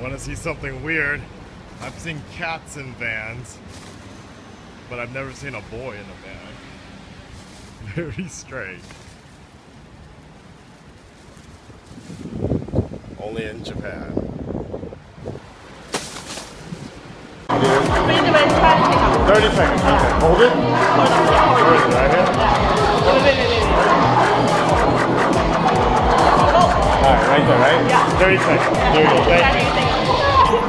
Want to see something weird? I've seen cats in vans, but I've never seen a boy in a van. Very strange. Only in Japan. Thirty seconds. Okay. Hold it. Right here. right there, right? Yeah. Very nice.